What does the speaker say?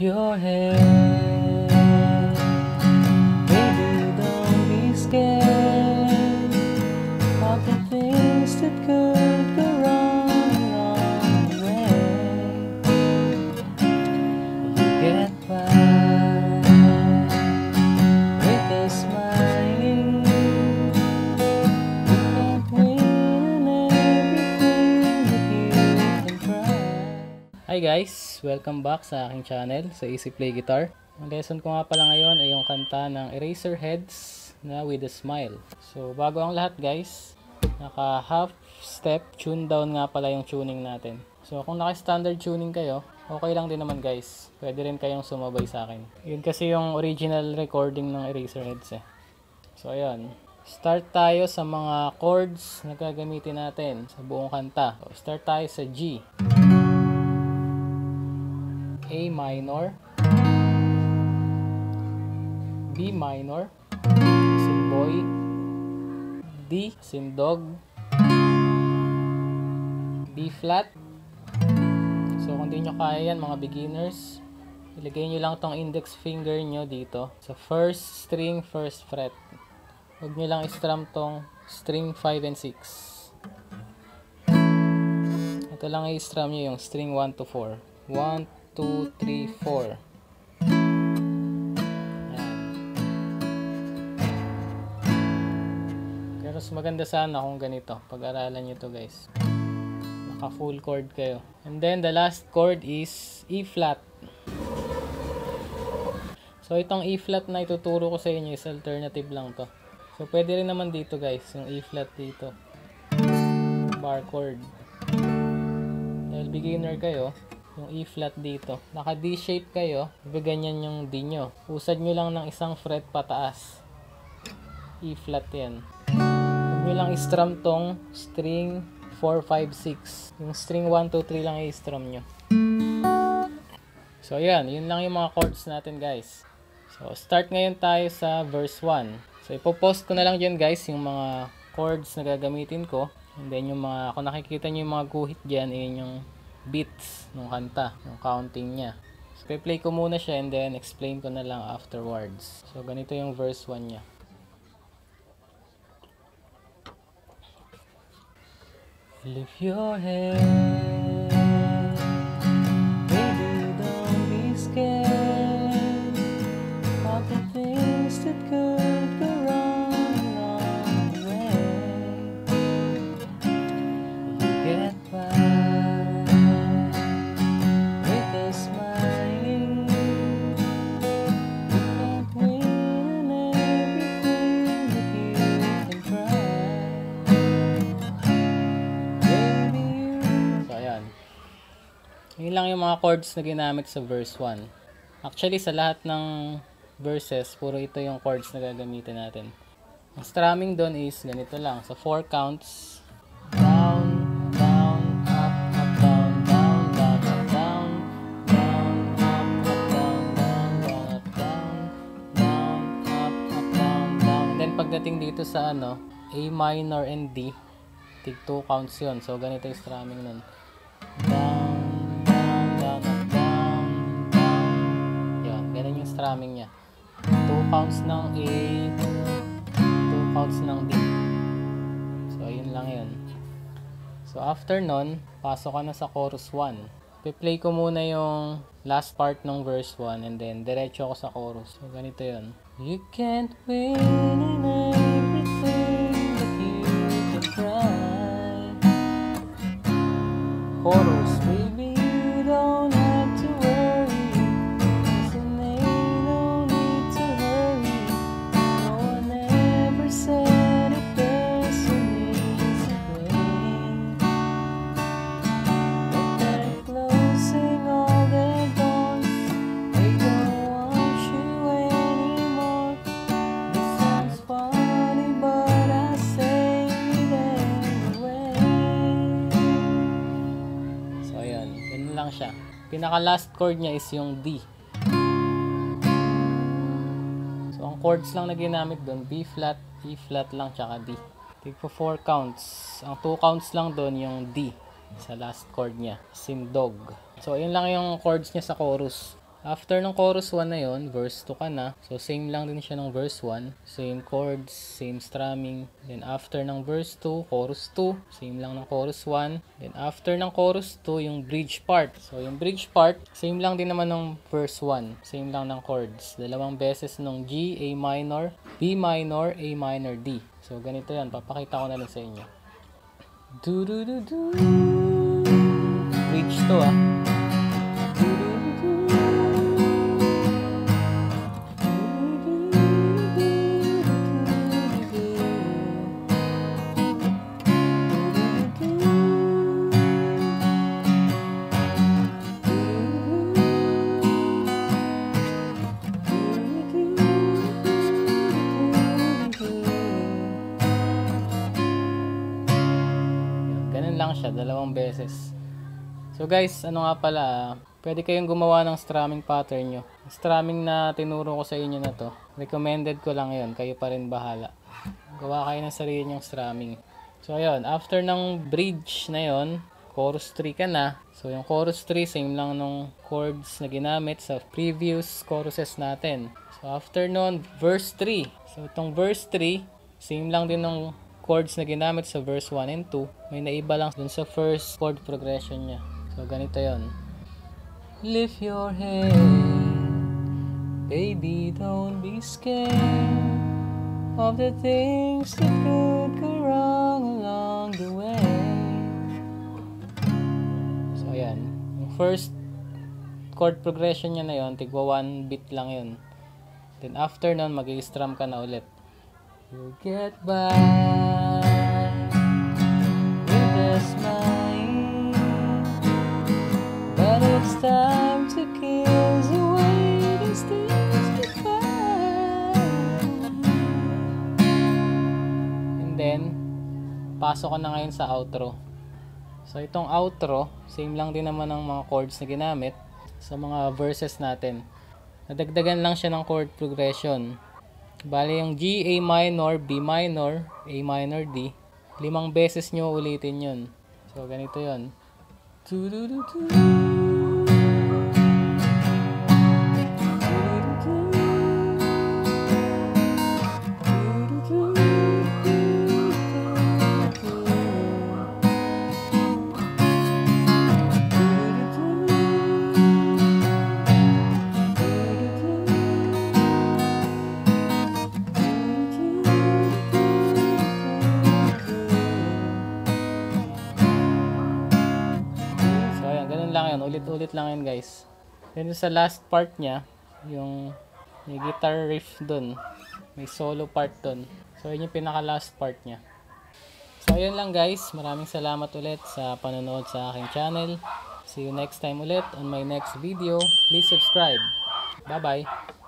your head. Baby, don't be scared of the things that could go wrong along the way. You get by with a. You can't win everything you can try. Hi guys! Welcome back sa aking channel sa Easy Play Guitar. Ang lesson ko nga pala ngayon ay yung kanta ng Eraserheads na With a Smile. So bago ang lahat guys, naka half step tune down nga pala yung tuning natin. So kung naka standard tuning kayo, okay lang din naman guys. Pwede rin kayong sumabay sa akin. Yun kasi yung original recording ng Eraserheads eh. So ayan. Start tayo sa mga chords na gagamitin natin sa buong kanta. So, start tayo sa G. A minor, B minor, sin boy, D sin dog, B flat. So kung di nyo kaya yan mga beginners, ilagay nyo lang tong index finger nyo dito sa first string, first fret. Huwag nyo lang i-strum tong string 5 and 6. Ito lang i-strum nyo yung string 1 to 4. 1, 2, 3, 4. Ayan. Pero mas maganda sana kung ganito. Pag-aralan nyo to guys. Naka full chord kayo. And then the last chord is E flat. So itong E flat na ituturo ko sa inyo is alternative lang to. So pwede rin naman dito guys, yung E flat dito. Bar chord. Dahil beginner kayo, yung E flat dito. Naka D shape kayo, ganyan yung D nyo. Usad nyo lang ng isang fret pataas. E flat yan. Huwag nyo lang i-strum tong string 4, 5, 6. Yung string 1, 2, 3 lang i-strum nyo. So yan, yun lang yung mga chords natin guys. So start ngayon tayo sa verse 1. So ipopost ko na lang dyan guys yung mga chords na gagamitin ko. And then yung mga, kung nakikita nyo yung mga guhit dyan, yun yung beats ng kanta, yung counting niya. So, play ko muna siya and then explain ko na lang afterwards. So, ganito yung verse 1 niya. Lift your head Yun lang yung mga chords na ginamit sa verse 1. Actually, sa lahat ng verses, puro ito yung chords na gagamitin natin. Ang strumming doon is ganito lang. So, 4 counts. Down, down, up, up, down, down, down, up, down, down, up, up, down, down, down, up, down, down, up, up, down, down. And then, pagdating dito sa ano, A minor and D, tig 2 counts yun. So, ganito yung strumming nun. Strumming niya. 2 counts ng A, 2 counts ng D. So, ayun lang yun. So, after nun, pasok ka na sa chorus 1. Pe-play ko muna yung last part ng verse 1 and then diretso ako sa chorus. So, ganito yun. You can't win in everything that you can try. Chorus, baby, lang siya. Pinaka last chord niya is yung D. So, ang chords lang na ginamit doon, B flat, E flat lang, tsaka D. Tigpo 4 counts. Ang 2 counts lang doon yung D sa last chord niya, Sindog. So, yun lang yung chords niya sa chorus. After ng chorus 1 na yon, verse 2 ka na. So, same lang din siya ng verse 1. Same chords, same strumming. Then, after ng verse 2, chorus 2. Same lang ng chorus 1. Then, after ng chorus 2, yung bridge part. So, yung bridge part, same lang din naman ng verse 1. Same lang ng chords. Dalawang beses ng G, A minor, B minor, A minor, D. So, ganito yan. Papakita ko na lang sa inyo. Do do do do. Bridge to ah. Dalawang beses. So guys, ano nga pala, pwede kayong gumawa ng strumming pattern nyo. Strumming na tinuro ko sa inyo na to, recommended ko lang yon kayo pa rin bahala. Gawa kayo ng sarili nyong strumming. So ayun, after ng bridge na yon, chorus 3 ka na. So yung chorus 3, same lang nung chords na ginamit sa previous choruses natin. So after nun, verse 3. So itong verse 3, same lang din nung chords na ginamit sa verse 1 and 2. May naiba lang dun sa first chord progression niya. So ganito yon. Lift your head, baby, don't be scared of the things that could go wrong along the way. So ayan, yung first chord progression niya na yon, tigwa one beat lang yun. Then after nun, mag-strum ka na ulit. You'll get by time to kiss away these things goodbye. And then, pasok ka na ngayon sa outro. So itong outro, same lang din naman ang mga chords na ginamit sa mga verses natin. Nadagdagan lang siya ng chord progression. Bali yung G, A minor, B minor, A minor, D. Limang beses nyo ulitin yun. So, ganito yun. Tu-du-du-du. So, ganun lang yun. Guys. Then, sa last part niya, yung may guitar riff dun. May solo part dun. So, yun yung pinaka-last part niya. So, ayun lang, guys. Maraming salamat ulit sa panonood sa aking channel. See you next time ulit on my next video. Please subscribe. Bye-bye.